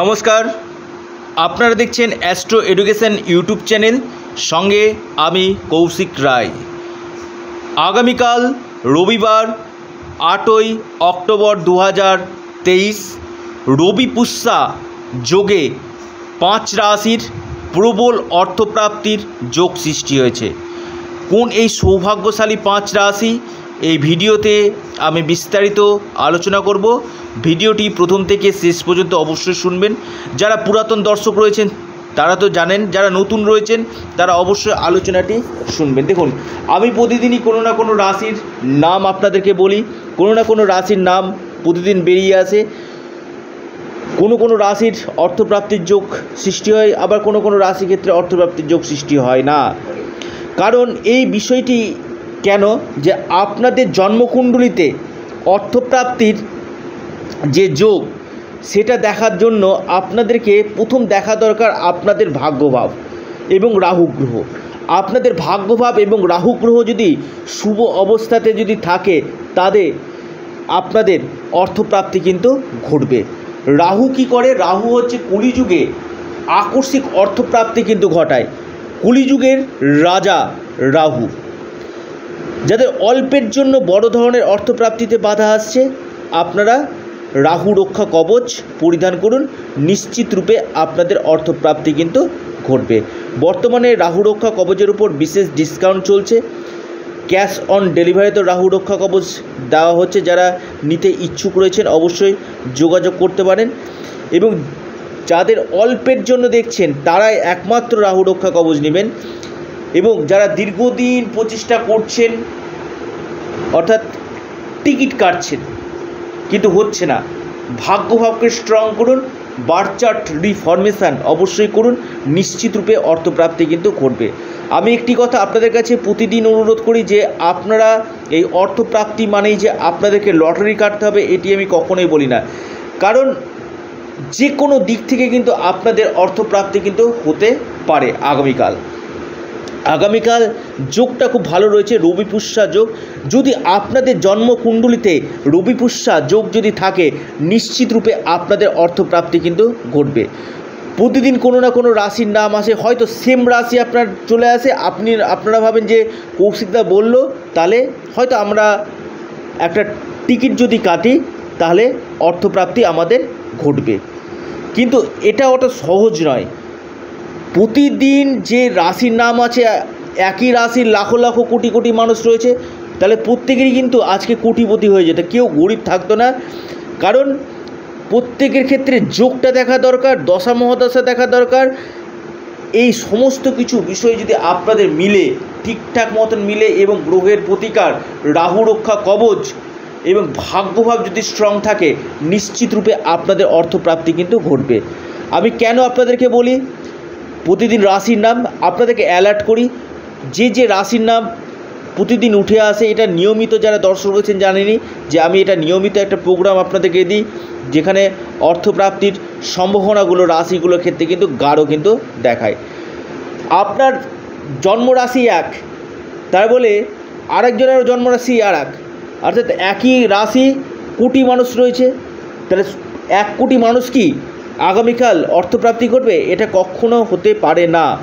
নমস্কার। আপনারা দেখছেন অ্যাস্ট্রো এডুকেশন ইউটিউব চ্যানেল সঙ্গে আমি কৌশিক রায়। আগামীকাল রবিবার আটই অক্টোবর দু তেইশ, রবি পুষ্যা যোগে পাঁচ রাশির প্রবল অর্থপ্রাপ্তির যোগ সৃষ্টি হয়েছে। কোন এই সৌভাগ্যশালী পাঁচ রাশি এই ভিডিওতে আমি বিস্তারিত আলোচনা করব। ভিডিওটি প্রথম থেকে শেষ পর্যন্ত অবশ্যই শুনবেন। যারা পুরাতন দর্শক রয়েছেন, তারা তো জানেন, যারা নতুন রয়েছেন, তারা অবশ্যই আলোচনাটি শুনবেন। দেখুন, আমি প্রতিদিনই কোনো না কোনো রাশির নাম আপনাদেরকে বলি। কোনো না কোনো রাশির নাম প্রতিদিন বেরিয়ে আসে। কোনো কোনো রাশির অর্থপ্রাপ্তির যোগ সৃষ্টি হয়, আবার কোনো কোনো রাশি ক্ষেত্রে অর্থপ্রাপ্তির যোগ সৃষ্টি হয় না। কারণ এই বিষয়টি কেন যে আপনাদের জন্মকুণ্ডলিতে অর্থপ্রাপ্তির যে যোগ, সেটা দেখার জন্য আপনাদেরকে প্রথম দেখা দরকার আপনাদের ভাগ্যভাব এবং রাহু গ্রহ আপনাদের ভাগ্যভাব এবং রাহু গ্রহ যদি শুভ অবস্থাতে যদি থাকে তাদের আপনাদের অর্থপ্রাপ্তি কিন্তু ঘটবে। রাহু কি করে? রাহু হচ্ছে কলিযুগে আকস্মিক অর্থপ্রাপ্তি কিন্তু ঘটায়। কলিযুগের রাজা রাহু। যাদের অল্পের জন্য বড় ধরনের অর্থপ্রাপ্তিতে বাধা আসছে, আপনারা রাহু রক্ষা কবচ পরিধান করুন। নিশ্চিত রূপে আপনাদের অর্থপ্রাপ্তি কিন্তু ঘটবে। বর্তমানে রাহু রক্ষা কবচের উপর বিশেষ ডিসকাউন্ট চলছে। ক্যাশ অন ডেলিভারিতে রাহু রক্ষা কবচ দেওয়া হচ্ছে। যারা নিতে ইচ্ছুক রয়েছেন অবশ্যই যোগাযোগ করতে পারেন। এবং যাদের অল্পের জন্য দেখছেন, তারাই একমাত্র রাহু রক্ষা কবচ নেবেন। এবং যারা দীর্ঘদিন প্রচেষ্টা করছেন, অর্থাৎ টিকিট কাটছেন, কিন্তু হচ্ছে না। ভাগ্যভাবকে স্ট্রং করুন বার্চার্ট রিফরমেশান অবশ্যই করুন নিশ্চিতরূপে অর্থপ্রাপ্তি কিন্তু ঘটবে। আমি একটি কথা আপনাদের কাছে প্রতিদিন অনুরোধ করি যে আপনারা এই অর্থপ্রাপ্তি মানেই যে আপনাদেরকে লটারি কাটতে হবে, এটি আমি কখনোই বলি না। কারণ যে কোনো দিক থেকে কিন্তু আপনাদের অর্থপ্রাপ্তি কিন্তু হতে পারে আগামীকাল। আগামীকাল যোগটা খুব ভালো রয়েছে, রবি পুষ্যা যোগ। যদি আপনাদের জন্মকুণ্ডলিতে রবি পুষ্যা যোগ যদি থাকে, নিশ্চিত রূপে আপনাদের অর্থপ্রাপ্তি কিন্তু ঘটবে। প্রতিদিন কোনো না কোনো রাশির নাম আসে, হয়তো সেম রাশি আপনার চলে আসে, আপনি, আপনারা ভাবেন যে কৌশিকদা বলল, তাহলে হয়তো আমরা একটা টিকিট যদি কাটি, তাহলে অর্থপ্রাপ্তি আমাদের ঘটবে। কিন্তু এটা অত সহজ নয়। প্রতিদিন যে রাশির নাম আছে, একই রাশির লাখো লাখো কোটি কোটি মানুষ রয়েছে, তাহলে প্রত্যেকেরই কিন্তু আজকে কোটিপতি হয়ে যেত। কেউ গরিব থাকতো না। কারণ প্রত্যেকের ক্ষেত্রে যোগটা দেখা দরকার, দশা মহাদশা দেখা দরকার। এই সমস্ত কিছু বিষয় যদি আপনাদের মিলে, ঠিকঠাক মতন মিলে এবং গ্রহের প্রতিকার, রাহু রক্ষা কবচ এবং ভাগ্যভাব যদি স্ট্রং থাকে নিশ্চিত রূপে আপনাদের অর্থপ্রাপ্তি কিন্তু ঘটবে। আমি কেন আপনাদেরকে বলি? প্রতিদিন রাশির নাম আপনাদেরকে অ্যালার্ট করি। যে যে রাশির নাম প্রতিদিন উঠে আসে, এটা নিয়মিত যারা দর্শক রয়েছেন জানেনি যে আমি এটা নিয়মিত একটা প্রোগ্রাম আপনাদেরকে দিই, যেখানে অর্থপ্রাপ্তির সম্ভাবনাগুলো, রাশিগুলোর ক্ষেত্রে কিন্তু গাঢ় কিন্তু দেখায়। আপনার জন্মরাশি এক, তার বলে আরেকজনের জন্মরাশি আর এক অর্থাৎ একই রাশি কোটি মানুষ রয়েছে, তাহলে এক কোটি মানুষ কি? আগামীকাল অর্থপ্রাপ্তি ঘটবে, এটা কখনো হতে পারে না।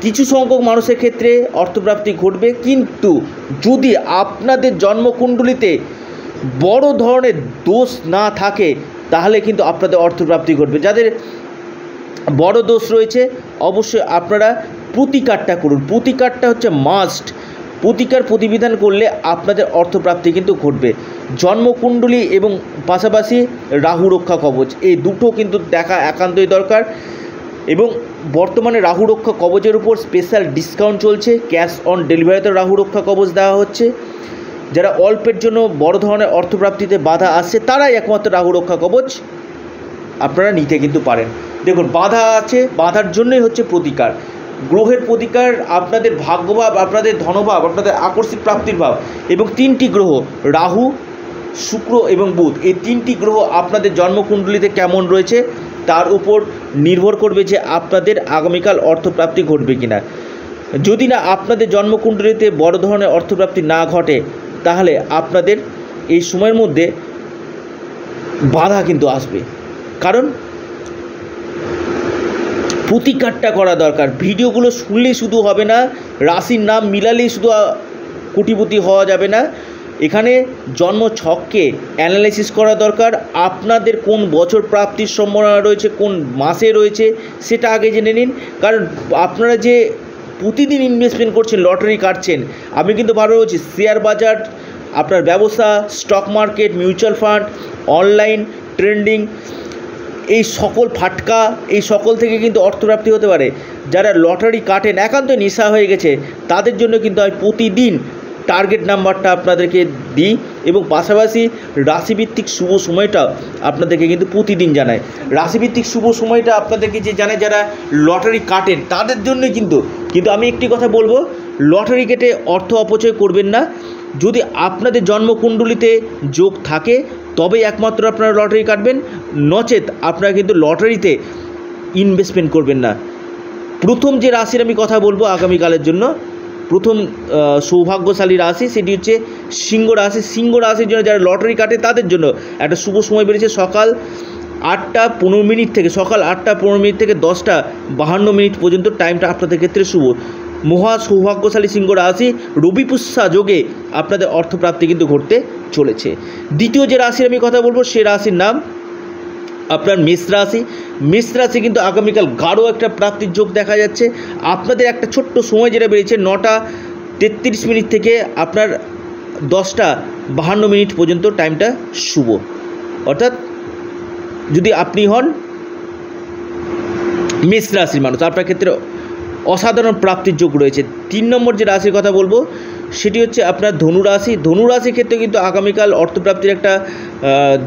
কিছু সংখ্যক মানুষের ক্ষেত্রে অর্থপ্রাপ্তি ঘটবে, কিন্তু যদি আপনাদের জন্মকুণ্ডলিতে বড় ধরনের দোষ না থাকে, তাহলে কিন্তু আপনাদের অর্থপ্রাপ্তি ঘটবে। যাদের বড় দোষ রয়েছে, অবশ্যই আপনারা প্রতিকারটা করুন। প্রতিকারটা হচ্ছে মাস্ট। প্রতিকার প্রতিবিধান করলে আপনাদের অর্থপ্রাপ্তি কিন্তু ঘটবে। জন্মকুণ্ডলী এবং পাশাপাশি রাহু রক্ষা কবচ, এই দুটো কিন্তু দেখা একান্তই দরকার। এবং বর্তমানে রাহু রক্ষা কবচের উপর স্পেশাল ডিসকাউন্ট চলছে ক্যাশ অন ডেলিভারিতে রাহু রক্ষা কবচ দেওয়া হচ্ছে। যারা অল্পের জন্য বড় ধরনের অর্থপ্রাপ্তিতে বাধা আসছে, তারাই একমাত্র রাহু রক্ষা কবচ আপনারা নিতে কিন্তু পারেন। দেখুন, বাধা আছে, বাধার জন্যই হচ্ছে প্রতিকার। গ্রহের প্রতিকার, আপনাদের ভাগ্যভাব, আপনাদের ধনভাব, আপনাদের আকস্মিক প্রাপ্তির ভাব এবং তিনটি গ্রহ, রাহু, শুক্র এবং বুধ। এই তিনটি গ্রহ আপনাদের জন্মকুণ্ডলিতে কেমন রয়েছে? তার উপর নির্ভর করবে যে আপনাদের আগামীকাল অর্থপ্রাপ্তি ঘটবে কিনা। যদি না আপনাদের জন্মকুণ্ডলিতে বড় ধরনের অর্থপ্রাপ্তি না ঘটে, তাহলে আপনাদের এই সময়ের মধ্যে বাধা কিন্তু আসবে। কারণ প্রতিকারটা করা দরকার। ভিডিওগুলো শুনলেই শুধু হবে না, রাশির নাম মিলালেই শুধু কোটিপতি হওয়া যাবে না। এখানে জন্ম ছককে অ্যানালাইসিস করা দরকার, আপনাদের কোন বছর প্রাপ্তির সম্ভাবনা রয়েছে, কোন মাসে রয়েছে, সেটা আগে জেনে নিন। কারণ আপনারা যে প্রতিদিন ইনভেস্টমেন্ট করছেন লটারি কাটছেন, আমি কিন্তু ভালো বলছি শেয়ার বাজার, আপনার ব্যবসা stock market mutual fund online trending এই সকল ফাটকা, এই সকল থেকে কিন্তু অর্থপ্রাপ্তি হতে পারে। যারা লটারি কাটেন, একান্ত নেশা হয়ে গেছে, তাদের জন্য কিন্তু আমি প্রতিদিন টার্গেট নাম্বারটা আপনাদেরকে দিই এবং পাশাপাশি রাশিভিত্তিক শুভ সময়টা আপনাদেরকে কিন্তু প্রতিদিন জানায় রাশিভিত্তিক শুভ সময়টা আপনাদেরকে যে জানায়, যারা লটারি কাটেন, তাদের জন্যই কিন্তু কিন্তু আমি একটি কথা বলব, লটারি কেটে অর্থ অপচয় করবেন না। যদি আপনাদের জন্মকুণ্ডলিতে যোগ থাকে, তবেই একমাত্র আপনারা লটারি কাটবেন। নচেত আপনারা কিন্তু লটারিতে ইনভেস্টমেন্ট করবেন না। প্রথম যে রাশির আমি কথা বলব আগামীকালের জন্য, প্রথম সৌভাগ্যশালী রাশি সেটি হচ্ছে সিংহ রাশি। সিংহ রাশির জন্য যারা লটারি কাটে, তাদের জন্য একটা শুভ সময় বেরিয়েছে সকাল আটটা পনেরো মিনিট থেকে, সকাল আটটা পনেরো মিনিট থেকে দশটা বাহান্ন মিনিট পর্যন্ত টাইমটা আপনাদের ক্ষেত্রে শুভ। মহা সৌভাগ্যশালী সিংহ রাশি রবি পুষ্যা যোগে আপনাদের অর্থপ্রাপ্তি কিন্তু ঘটতে চলেছে। দ্বিতীয় যে রাশির আমি কথা বলব, সে রাশির নাম আপনার মেষ রাশি। মেষ রাশি কিন্তু আগামীকাল গাঢ় একটা প্রাপ্তির যোগ দেখা যাচ্ছে। আপনাদের একটা ছোট্ট সময় যেটা বেরিয়েছে, নটা তেত্রিশ মিনিট থেকে আপনার দশটা বাহান্ন মিনিট পর্যন্ত টাইমটা শুভ। অর্থাৎ যদি আপনি হন মেষ রাশির মানুষ, আপনার ক্ষেত্রে অসাধারণ প্রাপ্তির যোগ রয়েছে। তিন নম্বর যে রাশির কথা বলব, সেটি হচ্ছে আপনার ধনু রাশি। ধনু রাশির ক্ষেত্রে কিন্তু আগামীকাল অর্থপ্রাপ্তির একটা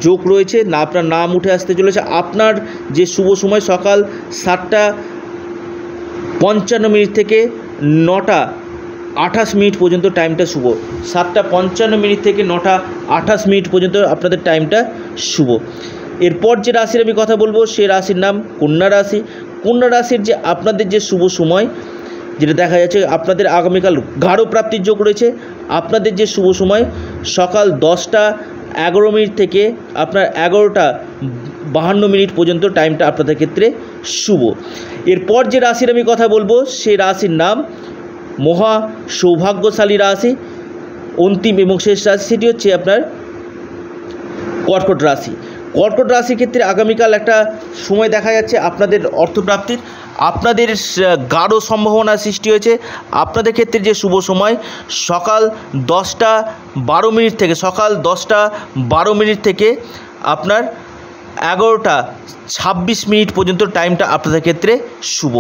যোগ রয়েছে। না, আপনার নাম উঠে আসতে চলেছে। আপনার যে শুভ সময় সকাল সাতটা পঞ্চান্ন মিনিট থেকে নটা আঠাশ মিনিট পর্যন্ত টাইমটা শুভ। সাতটা পঞ্চান্ন মিনিট থেকে নটা আঠাশ মিনিট পর্যন্ত আপনাদের টাইমটা শুভ। এরপর যে রাশির আমি কথা বলব, সে রাশির নাম কন্যা রাশি। কন্যা রাশির যে আপনাদের যে শুভ সময়, যেটা দেখা যাচ্ছে আপনাদের আগামীকাল গাঢ় প্রাপ্তির যোগ রয়েছে। আপনাদের যে শুভ সময়, সকাল দশটা এগারো মিনিট থেকে আপনার এগারোটা বাহান্ন মিনিট পর্যন্ত টাইমটা আপনাদের ক্ষেত্রে শুভ। এরপর যে রাশির আমি কথা বলব, সেই রাশির নাম মহা সৌভাগ্যশালী রাশি, অন্তিম এবং শেষ রাশি, সেটি হচ্ছে আপনার কর্কট রাশি। কর্কট রাশির ক্ষেত্রে আগামীকাল একটা সময় দেখা যাচ্ছে আপনাদের অর্থপ্রাপ্তির। আপনাদের গাঢ় সম্ভাবনা সৃষ্টি হয়েছে। আপনাদের ক্ষেত্রে যে শুভ সময়, সকাল দশটা বারো মিনিট থেকে, সকাল দশটা বারো মিনিট থেকে আপনার এগারোটা ছাব্বিশ মিনিট পর্যন্ত টাইমটা আপনাদের ক্ষেত্রে শুভ।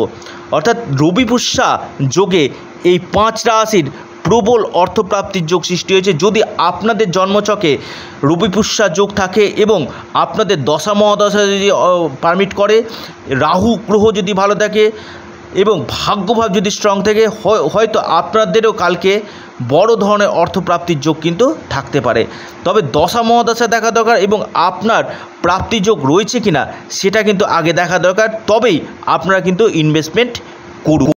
অর্থাৎ রবি পুষ্যা যোগে এই পাঁচ রাশির প্রবল অর্থপ্রাপ্তির যোগ সৃষ্টি হয়েছে। যদি আপনাদের জন্মচকে রবি পুষ্যা যোগ থাকে এবং আপনাদের দশা মহাদশা যদি পারমিট করে, রাহু গ্রহ যদি ভালো থাকে এবং ভাগ্যভাব যদি স্ট্রং থাকে, হয়- হয়তো আপনাদেরও কালকে বড় ধরনের অর্থপ্রাপ্তির যোগ কিন্তু থাকতে পারে। তবে দশা মহাদশা দেখা দরকার এবং আপনার প্রাপ্তি যোগ রয়েছে কিনা, সেটা কিন্তু আগে দেখা দরকার। তবেই আপনারা কিন্তু ইনভেস্টমেন্ট করুন।